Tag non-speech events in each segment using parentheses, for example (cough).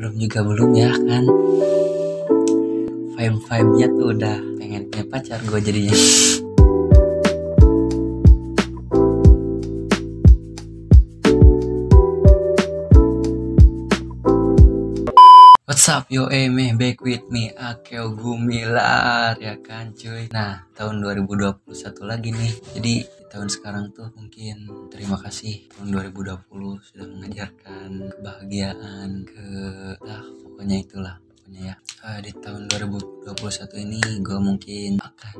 belum juga belum ya kan? Vibe vibe nya tuh udah pengen punya pacar gue jadinya. What's up yo eh me back with me Akeo Gumilar ya kan cuy? Nah tahun 2021 lagi nih. Jadi di tahun sekarang tuh mungkin terima kasih. Tahun 2020 sudah mengajarkan kebahagiaan ke lah pokoknya itulah pokoknya ya. Eh, di tahun 2021 ini gue mungkin akan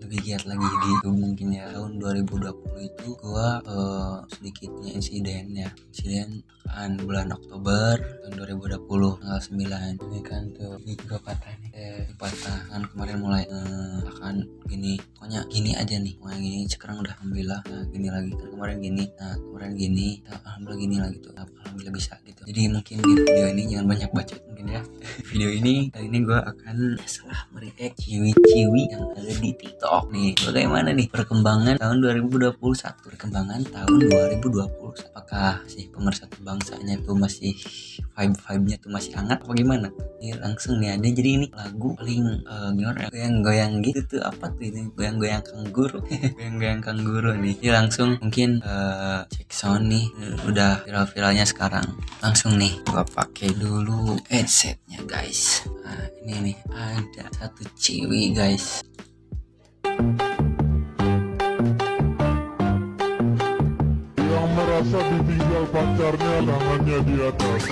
lebih giat lagi. Di mungkin ya tahun 2020 itu gue eh, sedikitnya insiden ya. Insiden kan bulan Oktober tahun 2020 tanggal 9 ini kan tuh ini juga patah nih. Eh, patah. Kan kemarin mulai eh, akan gini pokoknya gini aja nih. Pokoknya gini sekarang udah alhamdulillah nah, gini lagi. Kan kemarin gini nah kemarin gini nah, alhamdulillah gini lagi tuh. Nah, alhamdulillah bisa gitu. Jadi mungkin di video ini jangan banyak bacot mungkin ya. (laughs) Video ini kali ini gue akan salah mereact ciwi-ciwi yang ada di TikTok nih. Bagaimana nih perkembangan tahun 2021 perkembangan tahun 2020 apakah si pemersatu bangsanya tuh masih vibe-vibe-nya tuh masih hangat apa gimana? Ini langsung nih ada. Jadi ini lagu paling eh, gimana ya, goyang-goyang gitu tuh apa tuh ini goyang-goyang kangguru (laughs) goyang-goyang kangguru nih. Jadi langsung mungkin eh, cek sound nih. Udah viral-viralnya sekarang. Langsung nih gua pakai dulu headsetnya guys. Nah ini nih ada satu ciwi guys. Yang merasa ditinggal pacarnya tangannya di atas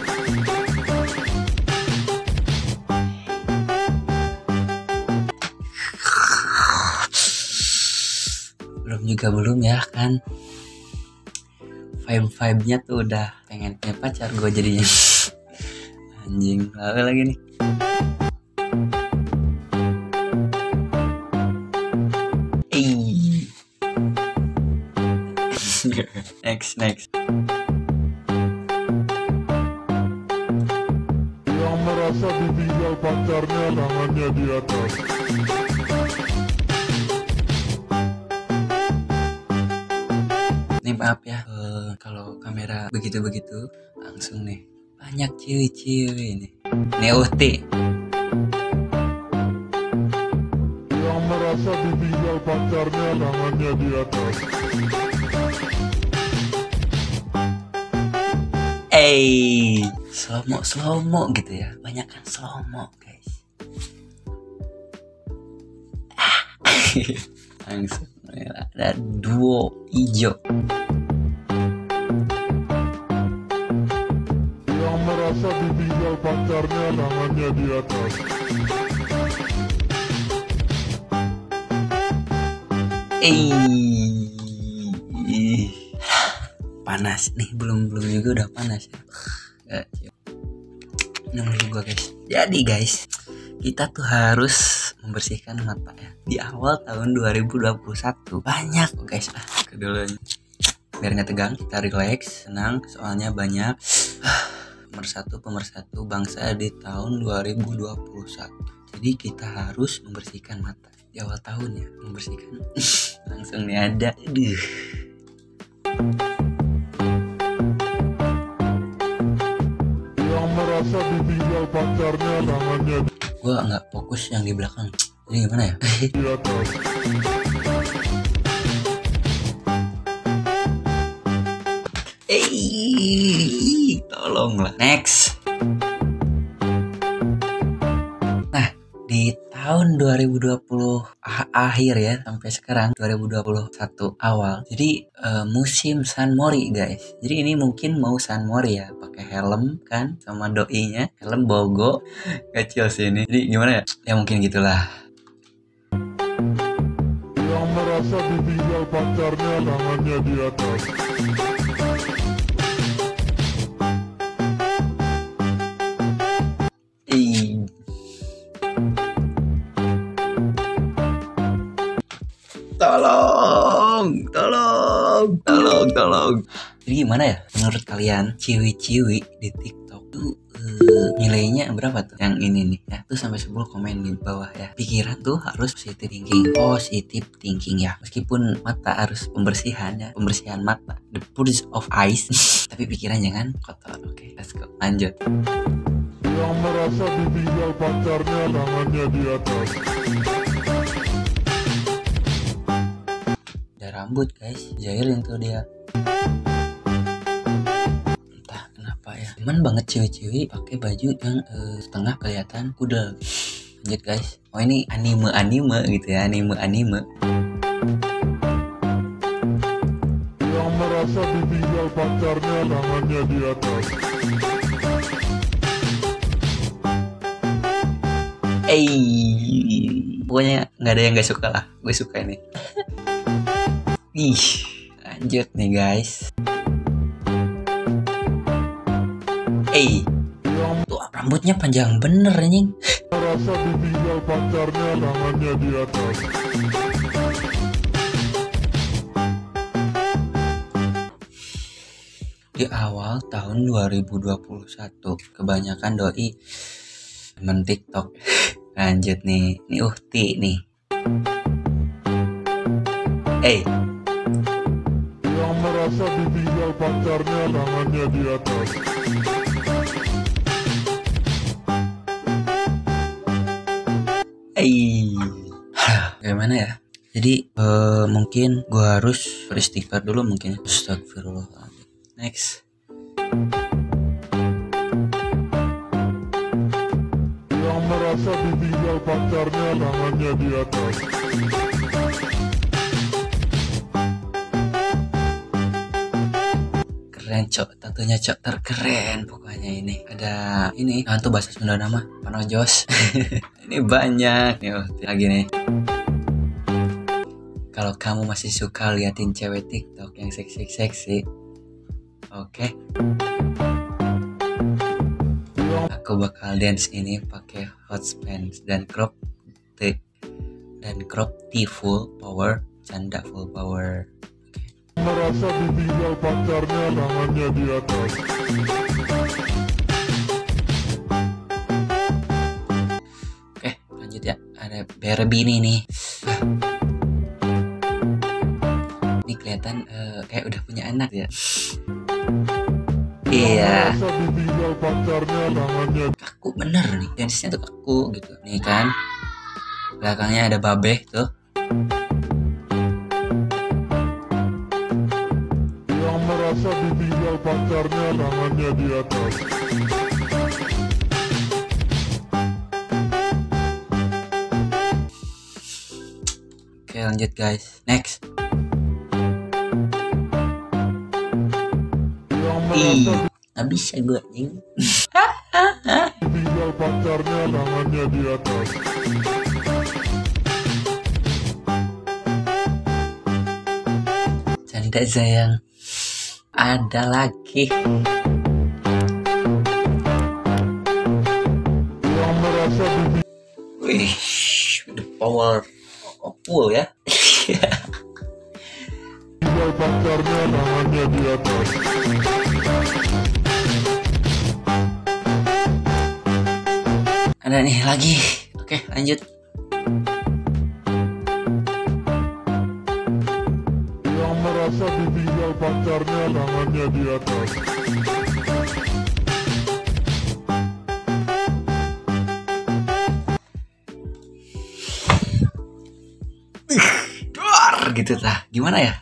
juga belum ya kan? Vibe vibe nya tuh udah pengen punya pacar gue jadinya. (laughs) Anjing lalu lagi nih? (laughs) Next next. Yang merasa ditinggal pacarnya tangannya di atas maaf ya eh, kalau kamera begitu begitu langsung nih banyak ciwi-ciwi nih Neuti Yang merasa ditinggal pacarnya tangannya di atas Eh, slomo slomo gitu ya. Banyak kan slomo, guys. Ah. (laughs) Langsung ada duo hijau. Yang merasa ditinggal pacarnya tangannya di atas Eh, panas nih belum belum juga udah panas ya. Dulu gua guys. Jadi guys, kita tuh harus membersihkan mata ya. Di awal tahun 2021 banyak guys. Ah kedulunya biar nggak tegang kita relax tenang soalnya banyak. (sighs) Pemersatu pemersatu bangsa di tahun 2021 jadi kita harus membersihkan mata. Di awal tahun ya membersihkan. (laughs) Langsung nih ada. Aduh. Yang merasa ditinggal pacarnya tangannya gua nggak fokus yang di belakang jadi gimana ya (laughs) Eh, tolonglah. Next. Nah, di tahun 2020 ah- akhir ya sampai sekarang 2021 awal. Jadi eh, musim San Mori guys. Jadi ini mungkin mau San Mori ya, pakai helm kan sama doinya, helm bogo (laughs) kecil sih ini. Jadi gimana ya? Ya mungkin gitulah. Yang merasa ditinggal pacarnya tangannya di atas tolong. Jadi gimana ya menurut kalian ciwi-ciwi di TikTok tuh eh, nilainya berapa tuh? Yang ini nih ya. Tuh sampai 10 komen di bawah ya. Pikiran tuh harus positive thinking. Positive thinking ya. Meskipun mata harus pembersihan ya. Pembersihan mata. The purge of eyes. (laughs) Tapi pikiran jangan kotor. Oke let's go. Lanjut. Yang merasa ditinggal pacarnya tangannya di atas. Ada rambut guys. Jahilin tuh dia entah kenapa ya cuman banget cewek-cewek pakai baju yang eh, setengah kelihatan kudel lanjut guys. Oh ini anime anime gitu ya anime anime Yang merasa ditinggal pacarnya tangannya di atas. Eh pokoknya nggak ada yang nggak suka lah gue suka ini. Ih lanjut nih guys. Yang tuh rambutnya panjang bener anjing. Merasa ditinggal pacarnya tangannya di atas di awal tahun 2021 kebanyakan doi temen TikTok. Lanjut nih ini Uhti nih. Eh Yang merasa ditinggal pacarnya tangannya di atas. Eh gimana ya? Jadi eh, mungkin gua harus beristighfar dulu mungkin Astagfirullahaladzim. Next. Yang merasa ditinggal pacarnya tangannya di atas keren cok. Tatunya cok terkeren pokoknya ini. Ada ini hantu bahasa Sunda nama panojos. (laughs) Ini banyak. Nih Uhti lagi nih. Kalau kamu masih suka liatin cewek TikTok yang seksi-seksi oke. Aku bakal dance ini pakai hot pants dan crop T dan crop T full power canda full power Merasa ditinggal pacarnya tangannya di atas Oke, lanjut ya. Ada Barbie ini nih. Ah. Ini kelihatan eh, kayak udah punya anak ya. Iya, kaku bener nih. Dance-nya tuh kaku gitu. Nih kan. Belakangnya ada babeh tuh. Merasa ditinggal pacarnya tangannya di atas Oke, lanjut guys. Next. Ih, nggak bisa gue anjing. (laughs) ditinggal pacarnya tangannya di atas Canda sayang. Ada lagi. Wih, the power of full ya. Ada nih lagi. Oke, lanjut. Merasa ditinggal pacarnya tangannya di atas gitu lah. Gimana ya?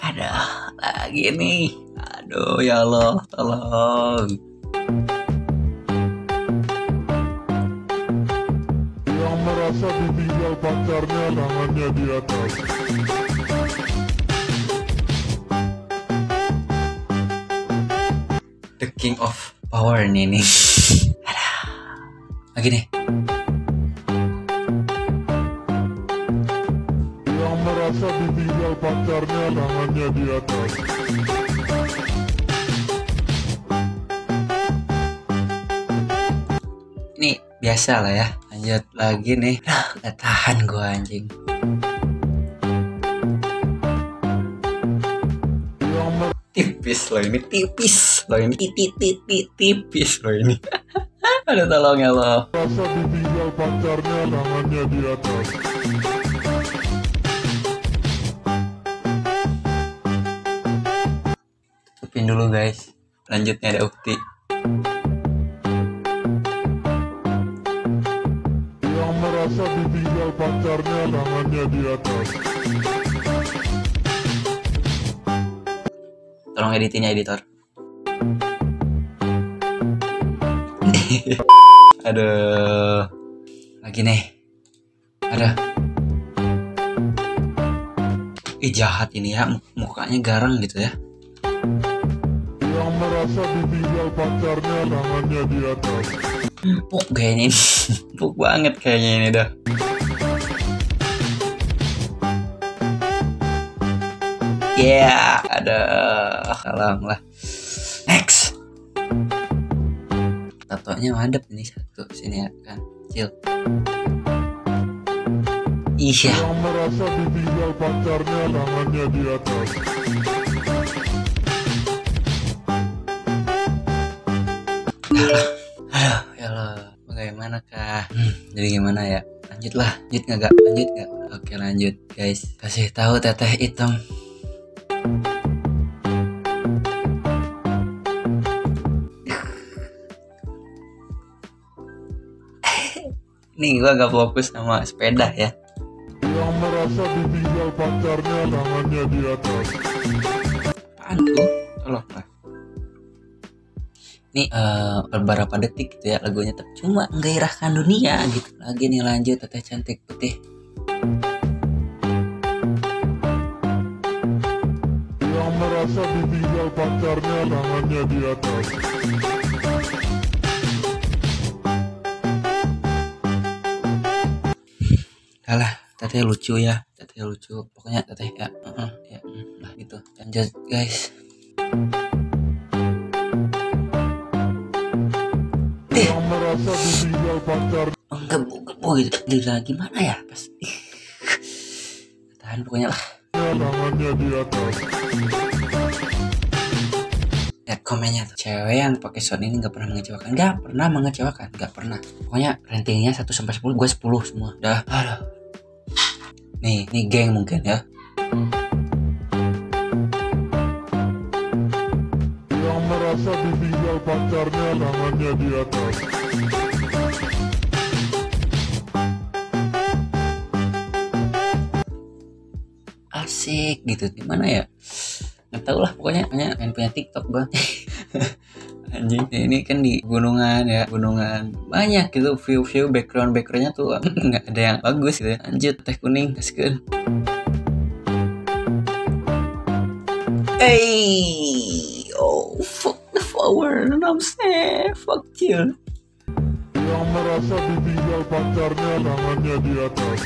Ada lagi nih. Aduh ya Allah, tolong. Yang merasa ditinggal pacarnya tangannya di atas King of Power nih nih. Lagi nih. Yang merasa ditinggal pacarnya tangannya di atas Ini biasa lah ya. Lanjut lagi nih. Gak tahan gua anjing. Tipis loh ini. Tipis. Loh ini. Titit titit tipis loh ini. (laughs) Aduh tolong ya Allah. Rasa ditinggal pacarnya tangannya di atas. Tutupin dulu guys. Lanjutnya ada ukti. Yang merasa ditinggal pacarnya tangannya di atas tolong editin ya editor. (laughs) Aduh. Lagi nih. Ada. Ih jahat ini ya. Mukanya garang gitu ya. Yang merasa ditinggal pacarnya tangannya di atas empuk kayaknya ini. (laughs) Empuk banget kayaknya ini dah Yeah, ada salam lah. Next. Tatonya madep ini satu sini ya kan, kecil. Iya, merasa ditinggal pacarnya tangannya di atas aduh, ya Allah, bagaimana kah? Hmm, jadi gimana ya? Lanjutlah, lanjut nggak gak? Lanjut nggak? Oke lanjut guys, kasih tahu teteh hitam. Nih gua gak fokus sama sepeda ya. Yang merasa ditinggal pacarnya tangannya di atas Apaan tuh? Tolong lah. Ini eh, beberapa detik gitu ya lagunya tapi cuma menggairahkan dunia gitu. Lagi nih lanjut teteh cantik putih. Yang merasa ditinggal pacarnya tangannya di atas teteh lucu ya, teteh lucu. Pokoknya teteh ya, uh-uh, ya, mm, lah gitu. Guys. Yang merasa ditinggal pacar Oh, gebu-gebu gitu. Gila, gimana ya? Pas. Tahan pokoknya lah. Lihat komennya tuh. Cewek yang pakai sound ini nggak pernah mengecewakan. Nggak pernah mengecewakan. Nggak pernah. Pokoknya ratingnya 1 sampai 10, gue 10 semua. Dah. Aduh. Nih, nih geng mungkin ya. Yang merasa ditinggal pacarnya tangannya di atas. Asik gitu gimana ya? Nggak tahu lah pokoknya pokoknya pengen punya TikTok gua (laughs) anjing ini kan di gunungan ya gunungan banyak gitu view view background backgroundnya tuh (clears throat) nggak ada yang bagus gitu ya. lanjut teh kuning kasih Hey, oh fuck the what I'm saying? Fuck you. Yang merasa ditinggal pacarnya tangannya di atas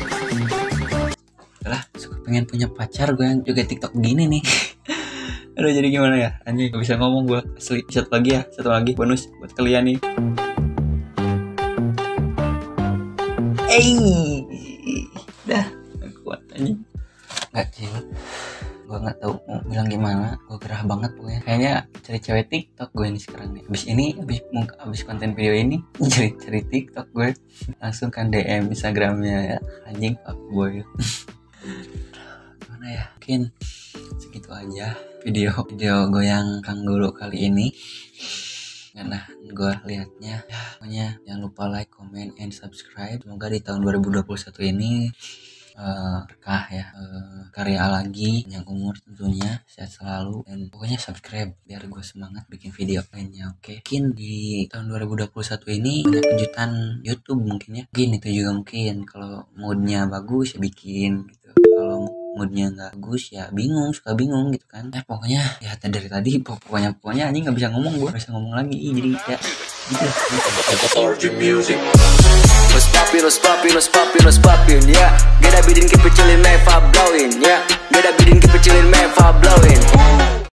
lah suka pengen punya pacar gue yang juga TikTok gini nih (laughs) aduh jadi gimana ya? Anjing gak bisa ngomong gue asli satu lagi ya satu lagi. Bonus buat kalian nih. Eh dah gak kuat anjing. Nggak cil. Gue nggak tahu mau bilang gimana. Gue gerah banget pokoknya. Kayaknya cari cewek TikTok gue ini sekarang nih. Abis ini abis abis konten video ini (laughs) cari cari TikTok gue langsung kan DM Instagramnya ya. Anjing fuck boy (laughs) gimana ya? Mungkin segitu aja video video goyang kangguru kali ini. Karena gue liatnya ya, pokoknya jangan lupa like, comment, and subscribe. Semoga di tahun 2021 ini eh, berkah ya. Eh, karya lagi yang umur tentunya sehat selalu. Dan pokoknya subscribe biar gue semangat bikin video lainnya oke? Mungkin di tahun 2021 ini banyak kejutan YouTube mungkin ya. Mungkin itu juga mungkin. Kalau moodnya bagus ya bikin gitu. Kalau moodnya nggak bagus ya bingung suka bingung gitu kan eh pokoknya ya dari tadi pokoknya pokoknya anjing nggak bisa ngomong gue bisa ngomong lagi jadi ya gitu, gitu. Let's pop it, let's pop it, let's pop it, let's pop it, yeah. Get that beat and keep it chillin', man, fire blowing, yeah. Get keep it chillin', man, fire blowing.